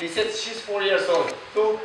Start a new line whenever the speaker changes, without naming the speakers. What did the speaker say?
He said she's four years old. So